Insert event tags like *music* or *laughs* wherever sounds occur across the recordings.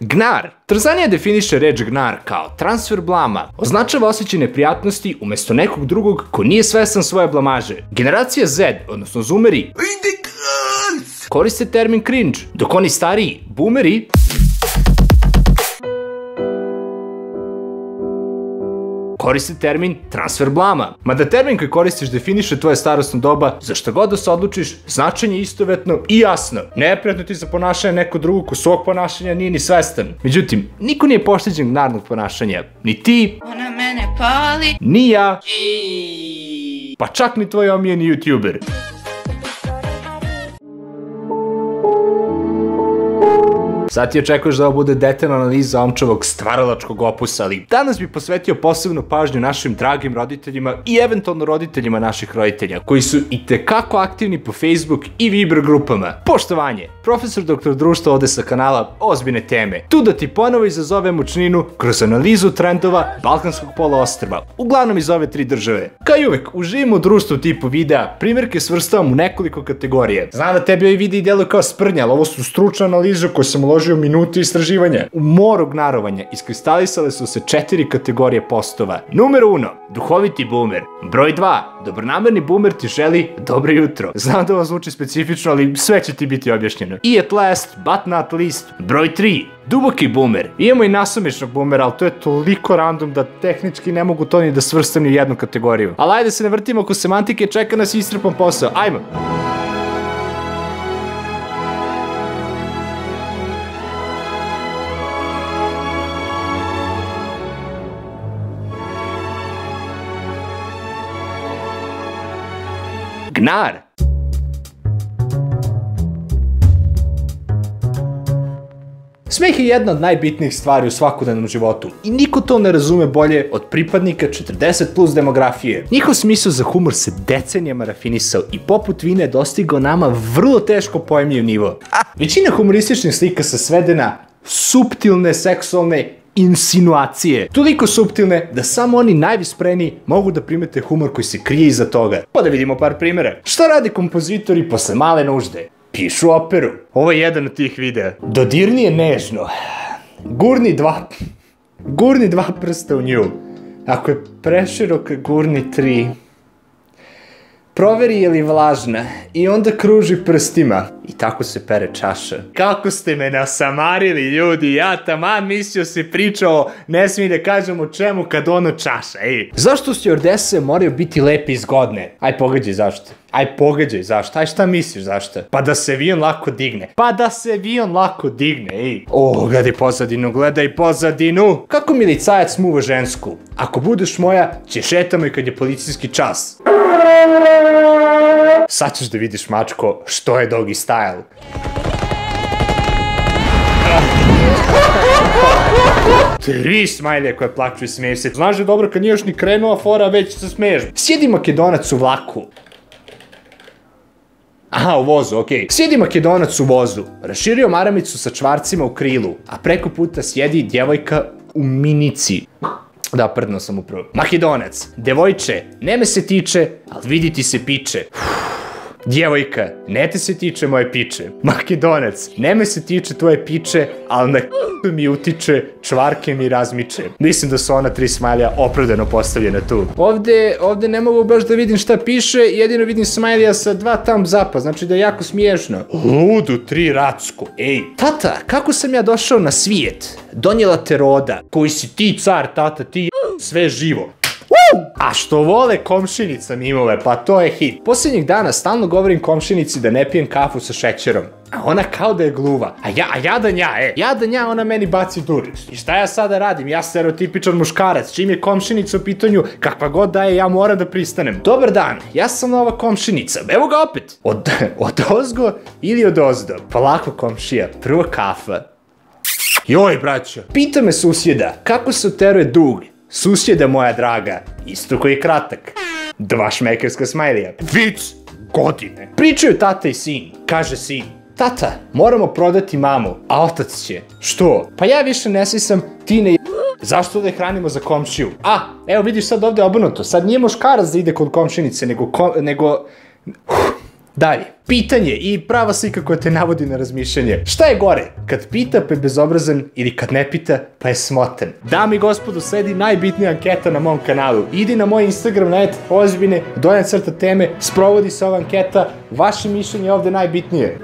Gnar. Trzanija definiše reč gnar kao transfer blama. Označava osjećaj neprijatnosti umesto nekog drugog ko nije svestan svoje blamaže. Generacija Z, odnosno zoomeri, koriste termin cringe, dok oni stariji, boomeri, koriste termin transfer blama. Mada termin koji koristiš definiše tvoje starostno doba, za šta god da se odlučiš, značenje je istovetno i jasno. Neprijatno ti za ponašanje neko drugo ko svog ponašanja nije ni svestan. Međutim, niko nije pošteđen narnog ponašanja. Ni ti, Ona mene pali. ni ja, pa čak ni tvoj omijeni youtuber. Sad ti očekuješ da ovo bude detaljna analiza omčevog stvaralačkog opusa, ali danas bih posvetio posebnu pažnju našim dragim roditeljima i eventualno roditeljima naših roditelja, koji su i tekako aktivni po Facebook i Viber grupama. Poštovanje, profesor dr. društva ode sa kanala Ozbiljne teme, tu da ti ponovo izazove mučninu kroz analizu trendova Balkanskog poluostrva, uglavnom iz ove tri države. Kao i uvek, uživim u društvu tipu videa, primjerke svrstavam u nekoliko kategorije. Znam da tebi ovi videi deluju kao sprnja, ali ovo su stručne analize koje sam uložio minute istraživanja. U moru gnarovanja iskristalisale su se četiri kategorije postova. Numero uno, duhoviti boomer. Broj 2, dobronamerni boomer ti želi dobro jutro. Znam da ovo zvuči specifično, ali sve će ti biti objašnjeno. I at last, but not least, broj 3, Duboki boomer. Imamo i nasumičnog boomera, ali to je toliko random da tehnički ne mogu to ni da svrstam ni u jednu kategoriju. Ali ajde se ne vrtimo oko semantike, čeka nas istrpan posao. Ajmo! Gnar. Smeh je jedna od najbitnijih stvari u svakodnevnom životu i niko to ne razume bolje od pripadnika 40 plus demografije. Njihov smisao za humor se decenijama rafinisao i poput vine dostigao nama vrlo teško pojemljiv nivo. Većina humorističnih slika se svede na suptilne seksualne insinuacije. Toliko suptilne da samo oni najvispreniji mogu da primete humor koji se krije iza toga. Pa da vidimo par primjera. Šta rade kompozitori posle male nužde? Pišu operu. Ovo je jedan od tih videa. Dodirni je nežno. Gurni dva... Gurni dva prsta u nju. Ako je preširok, gurni tri. Proveri je li vlažna i onda kruži prstima. I tako se pere čaša. Kako ste me nasamarili, ljudi, ja taman mislio si pričao, ne smije da kažem o čemu kad ono čaša, ej. Zašto stjordese moraju biti lepe i zgodne? Aj pogađaj zašto. Aj pogađaj zašto, aj šta misliš zašto? Pa da se vion lako digne. Pa da se vion lako digne, ej. O, gledaj pozadinu, gledaj pozadinu. Kako milicajac muva žensku? Ako budeš moja, će šetamo i kad je policijski čas. Sad ćeš da vidiš, mačko, što je doggy style. Tri smajlje koje plaću i smeju se. Znaš da je dobro kad nije još ni krenula fora, već se smeješ. Sjedi makedonac u vlaku. Aha, u vozu, okej. Okay. Sjedi makedonac u vozu, raširio maramicu sa čvarcima u krilu, a preko puta sjedi djevojka u minici. Da, prdno sam upravo. Makedonac, devojče, ne me se tiče, ali vidi ti se piče. Djevojka, ne te se tiče moje piče. Makedonac, ne me se tiče tvoje piče, ali na mi utiče, čvarke mi razmiče. Mislim da su ona tri smajlija opravdano postavljena tu. Ovde, ovde ne mogu baš da vidim šta piše, jedino vidim smajlija sa dva thumbs upa, znači da je jako smiješno. Ludu, tri racku. Ej, tata, kako sam ja došao na svijet? Donijela te roda, koji si ti car, tata, ti sve živo. A što vole komšinica mimove, pa to je hit. Posljednjih dana stalno govorim komšinici da ne pijem kafu sa šećerom. A ona kao da je gluva. A ja, a ja, e. Jadan ja, ona meni baci duric. I šta ja sada radim? Ja stereotipičan muškarac. Čim je komšinica u pitanju, kakva god da je, ja moram da pristanem. Dobar dan, ja sam nova komšinica. Evo ga opet. Od, *laughs* od ozgo ili od ozdo? Polako komšija, prvo kafa. Joj, braćo. Pita me susjeda, kako se uteruje dug? Susjeda moja draga, isto koji je kratak. Dva šmekerska smajlija. Vic, godine. Pričaju tata i sin. Kaže sin, tata, moramo prodati mamu, a otac će. Što? Pa ja više ne sisam, ti ne Zašto da je hranimo za komšiju? A, evo vidiš sad ovde obrnuto. Sad nije muškarac da ide kod komšinice, nego, ko, nego Dalje, pitanje i prava slika koja te navodi na razmišljanje. Šta je gore? Kad pita pa je bezobrazan ili kad ne pita pa je smotan? Dami i gospodo, sledi najbitnija anketa na mom kanalu. Idi na moj Instagram, net, ozbiljne, donja crta teme, sprovodi se ova anketa, vaše mišljenje je ovde najbitnije.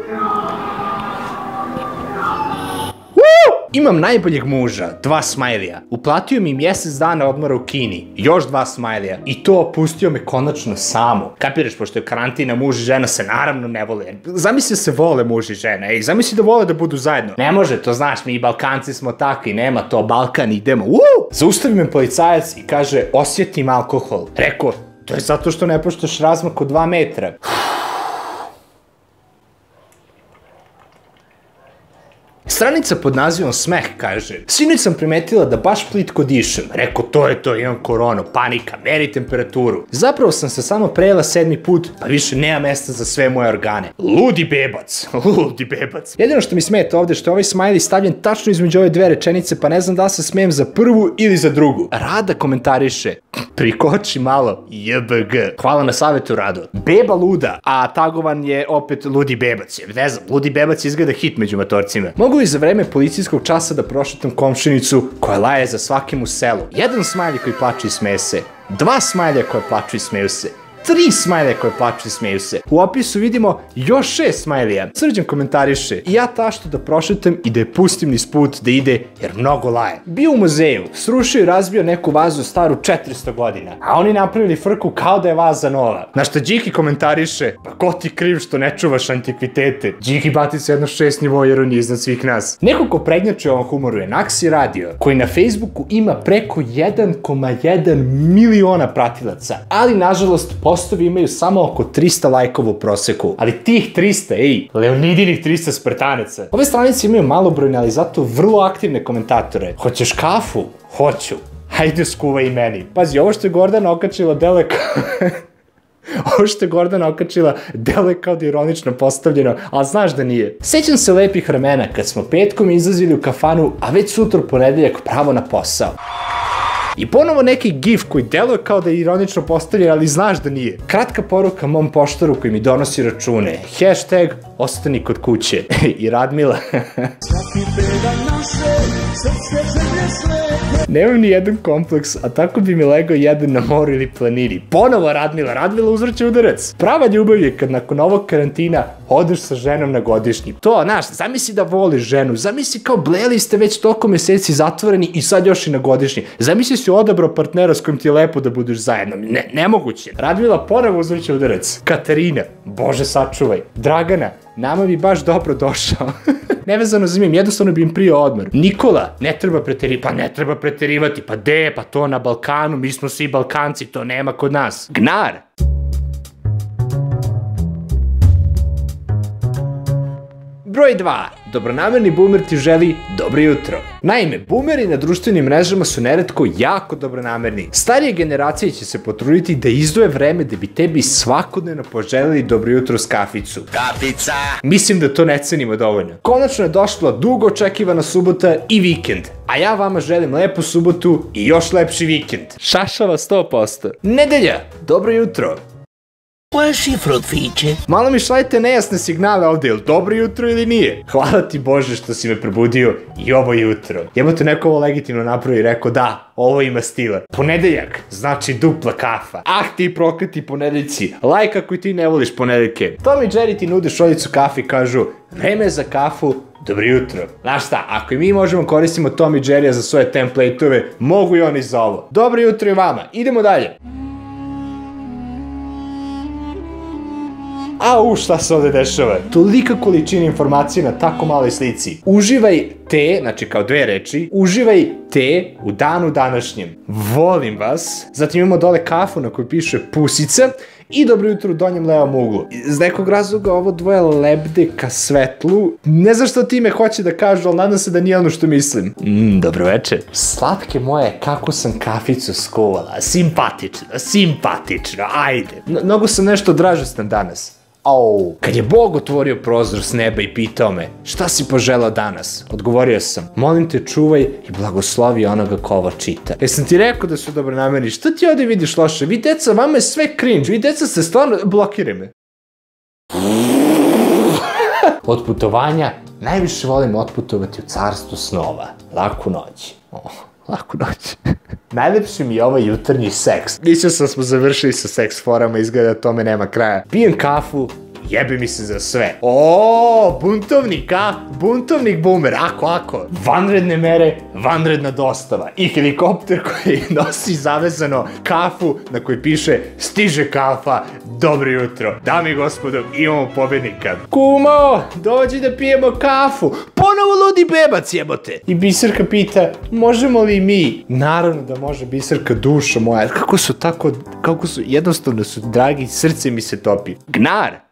Imam najboljeg muža, dva smajlija. Uplatio mi mjesec dana odmora u Kini, još dva smajlija. I to opustio me konačno samo. Kapiraš, pošto je karantina, muž i žena se naravno ne vole. Zamisli da se vole muž i žena, ej, zamisli da vole da budu zajedno. Ne može, to znaš, mi i Balkanci smo takvi, nema to, Balkan, idemo. Uuu! Zaustavi me policajac i kaže, osjetim alkohol. Rekao, to je zato što ne poštoš razmak od 2 metra. Stranica pod nazivom Smeh kaže Sinoć sam primetila da baš plitko dišem. Rekao, to je to, imam koronu, panika, meri temperaturu. Zapravo sam se samo prejela sedmi put, pa više nema mesta za sve moje organe. Ludi bebac, *laughs* ludi bebac. Jedino što mi smeta ovde što je ovaj smiley stavljen tačno između ove dve rečenice, pa ne znam da se smijem za prvu ili za drugu. Rada komentariše, prikoči malo, JBG. Hvala na savjetu, Rado. Beba luda, a tagovan je opet ludi bebac. Ne znam, ludi bebac izgleda hit među matorcima. Mogu li za vreme policijskog časa da prošetam komšinicu koja laje za svakim u selu? Jedan smajlj koji plače i smeje se. Dva smajlja koje plaču i smeju se tri smajlija koje plaču i smeju se. U opisu vidimo još šest smajlija. Srđan komentariše, i ja tašto da prošetam i da je pustim niz put da ide, jer mnogo laje. Bio u muzeju, srušio i razbio neku vazu staru 400 godina, a oni napravili frku kao da je vaza nova. Na što Điki komentariše, pa ko ti kriv što ne čuvaš antikvitete? Điki batica jedno šest nivoa jer on je iznad svih nas. Neko ko prednjače ovom humoru je Naxi Radio, koji na Facebooku ima preko 1,1 miliona pratilaca, ali nažalost postovi imaju samo oko 300 lajkova u proseku. Ali tih 300, ej, Leonidinih 300 sprtanaca. Ove stranice imaju malobrojne, ali zato vrlo aktivne komentatore. Hoćeš kafu? Hoću. Hajde skuva i meni. Pazi, ovo što je Gordana okačila dele kao... *laughs* Ovo što je Gordana okačila, delo je kao da je ironično postavljeno, ali znaš da nije. Sećam se lepih vremena kad smo petkom izlazili u kafanu, a već sutra ponedeljak pravo na posao. I ponovo neki gif koji deluje kao da je ironično postavljen, ali znaš da nije. Kratka poruka mom poštaru koji mi donosi račune. Hashtag ostani kod kuće. *laughs* I Radmila. *laughs* Nemam ni jedan kompleks, a tako bi mi legao jedan na moru ili planini. Ponovo Radmila, Radmila uzvrće udarac. Prava ljubav je kad nakon ovog karantina odeš sa ženom na godišnji. To, znaš, zamisli da voliš ženu, zamisli kao bleli ste već toliko meseci zatvoreni i sad još i na godišnji. Zamisli si odabrao partnera s kojim ti je lepo da budeš zajedno. Ne, nemoguće. Radmila ponovo uzvrće udarac. Katarina, bože sačuvaj. Dragana, nama bi baš dobro došao. *laughs* Nevezano za njim, jednostavno bi im prio odmor. Nikola, ne treba preterivati, pa ne treba preterivati, pa de, pa to na Balkanu, mi smo svi Balkanci, to nema kod nas. Gnar, Broj 2. Dobronamerni boomer ti želi dobro jutro. Naime, boomeri na društvenim mrežama su neretko jako dobronamerni. Starije generacije će se potruditi da izdvoje vreme da bi tebi svakodnevno poželili dobro jutro s kaficu. Kafica! Mislim da to ne cenimo dovoljno. Konačno je došla dugo očekivana subota i vikend. A ja vama želim lepu subotu i još lepši vikend. Šašava 100%. Nedelja, dobro jutro. Koja šifra od fiće? Malo mi šaljete nejasne signale ovde, ili dobro jutro ili nije? Hvala ti Bože što si me probudio i ovo jutro. Jebote neko ovo legitimno napravi i rekao da, ovo ima stila. Ponedeljak, znači dupla kafa. Ah ti prokleti ponedeljci, lajk ako ti ne voliš ponedeljke. Tom i Jerry ti nude šoljicu kafe i kažu, vreme za kafu, Dobro jutro. Znaš šta, ako i mi možemo koristimo Tom i Jerry za svoje template-ove, mogu i oni za ovo. Dobro jutro i vama. Idemo dalje. A u šta se ovde dešava? Tolika količina informacije na tako maloj slici. Uživaj te, znači kao dve reči, uživaj te u danu današnjem. Volim vas. Zatim imamo dole kafu na kojoj piše pusica i dobro jutro u donjem levom uglu. Iz nekog razloga ovo dvoje lebde ka svetlu. Ne znam što time hoće da kažu, ali nadam se da nije ono što mislim. Mmm, dobro večer. Slatke moje, kako sam kaficu skuvala. Simpatično, simpatično, ajde. Mnogo sam nešto dražestan danas. Au. Kad je Bog otvorio prozor s neba i pitao me, šta si poželao danas? Odgovorio sam, molim te čuvaj i blagoslovi onoga ko ovo čita. Jesam ti rekao da su dobronamerni, šta ti ovde vidiš loše? Vi deca, vama je sve cringe, vi deca ste stvarno, blokiraj me. *laughs* Od putovanja najviše volim otputovati u carstvo snova. Laku noć. Oh, laku noć. Najlepši mi je ovaj jutarnji seks. Mislio sam da smo završili sa seks forama, izgleda da tome nema kraja. Pijem kafu, jebe mi se za sve. O, buntovnik, a? Buntovnik boomer, ako, ako. Vanredne mere, vanredna dostava. I helikopter koji *laughs* nosi zavezano kafu na kojoj piše stiže kafa, dobro jutro. Dami i gospodo, imamo pobednika. Kumo, dođi da pijemo kafu. Ponovo ludi bebac jebote. I Biserka pita, možemo li mi? Naravno da može Biserka, dušo moja. Kako su tako, kako su, jednostavno su dragi, srce mi se topi. Gnar,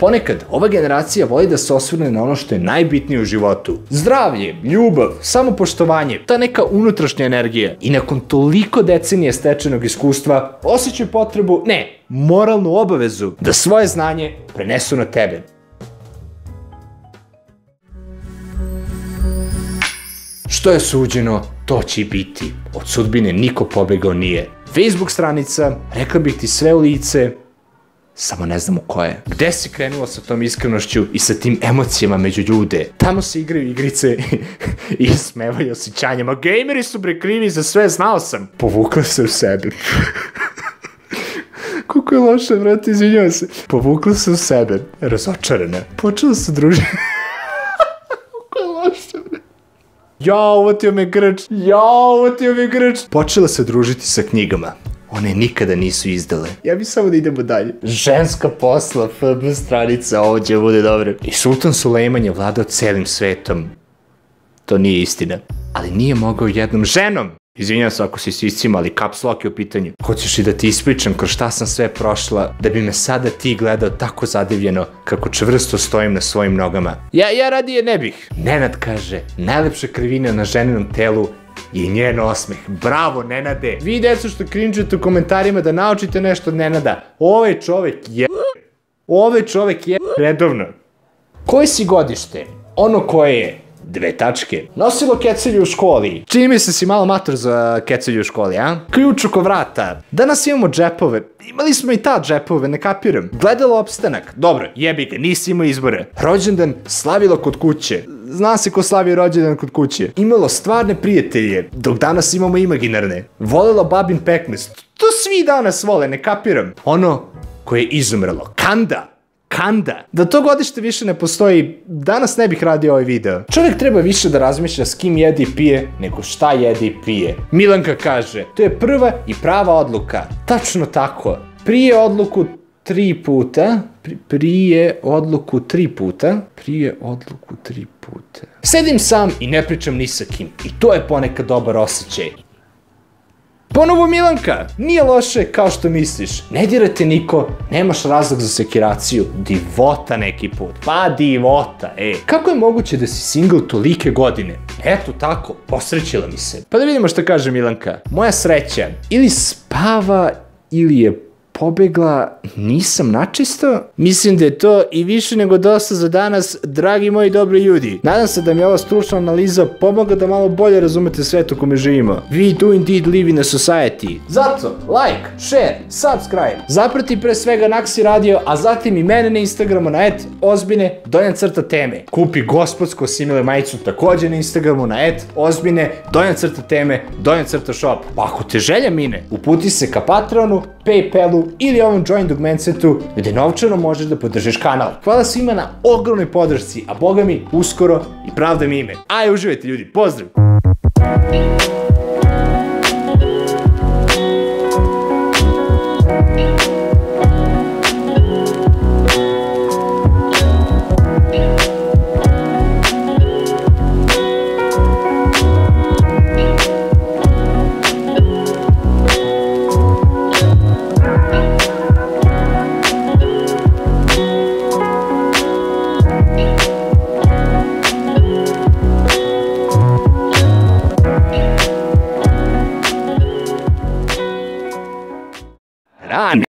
Ponekad ova generacija voli da se osvrne na ono što je najbitnije u životu. Zdravlje, ljubav, samopoštovanje, ta neka unutrašnja energija. I nakon toliko decenije stečenog iskustva, osjećaju potrebu, ne, moralnu obavezu da svoje znanje prenesu na tebe. Što je suđeno, to će biti. Od sudbine niko pobegao nije. Facebook stranica, rekla bih ti sve u lice, samo ne znamo ko je. Gde si krenula sa tom iskrenošću i sa tim emocijama među ljude? Tamo se igraju igrice *laughs* i smevaju osjećanjima. Gejmeri su bre krivi za sve, znao sam. Povukla se u sebe. *laughs* Koliko je loše, brate, izvinjavam se. Povukla se u sebe, razočarana. Počela se družiti. *laughs* Koliko je me grč. Ja, ovo ti me grč. Počela se družiti sa knjigama. One nikada nisu izdale. Ja bi samo da idemo dalje. Ženska posla, FB stranica, ovo će bude dobro. I Sultan Sulejman je vladao celim svetom. To nije istina. Ali nije mogao jednom ženom. Izvinjam se ako si siscima, ali caps lock je u pitanju. Hoćeš i da ti ispričam kroz šta sam sve prošla, da bi me sada ti gledao tako zadivljeno kako čvrsto stojim na svojim nogama. Ja, ja radije ne bih. Nenad kaže, najlepša krivina na ženinom telu je njen osmeh. Bravo, Nenade! Vi, deco, što krinđujete u komentarima da naučite nešto od Nenada, ovaj čovek je... Ovaj čovek je redovno. Koje si godište? Ono koje je dve tačke. Nosilo kecelju u školi. Čini mi se si malo mator za kecelju u školi, a? Ključ oko vrata. Danas imamo džepove. Imali smo i ta džepove, ne kapiram. Gledalo opstanak. Dobro, jebi ga, nisi imao izbora. Rođendan slavilo kod kuće. Zna se ko slavi rođendan kod kuće. Imalo stvarne prijatelje, dok danas imamo imaginarne. Volelo babin pekmes. To svi danas vole, ne kapiram. Ono koje je izumrlo. Kanda. Kanda. Da to godište više ne postoji, danas ne bih radio ovaj video. Čovjek treba više da razmišlja s kim jede i pije, nego šta jede i pije. Milanka kaže, to je prva i prava odluka. Tačno tako. Prije odluku tri puta, pri, prije odluku tri puta, prije odluku tri puta. Sedim sam i ne pričam ni sa kim. I to je ponekad dobar osjećaj. Ponovo Milanka, nije loše kao što misliš. Ne dirate niko, nemaš razlog za sekiraciju, divota neki put. Pa divota, e. Kako je moguće da si single tolike godine? Eto tako, posrećila mi se. Pa da vidimo šta kaže Milanka. Moja sreća, ili spava ili je pobegla, nisam načisto? Mislim da je to i više nego dosta za danas, dragi moji dobri ljudi. Nadam se da mi ova stručna analiza pomogla da malo bolje razumete svet u kome živimo. We do indeed live in a society. Zato, like, share, subscribe. Zaprati pre svega Naksi Radio, a zatim i mene na Instagramu na et ozbine donjan crta teme. Kupi gospodsko simile majicu takođe na Instagramu na et ozbine donjan crta teme, donjan crta shop. Pa ako te želja mine, uputi se ka Patronu, Paypalu ili ovom Join Dogmensetu gde novčano možeš da podržiš kanal. Hvala svima na ogromnoj podršci, a boga mi uskoro i pravda mi ime. Aj, uživajte ljudi, pozdrav!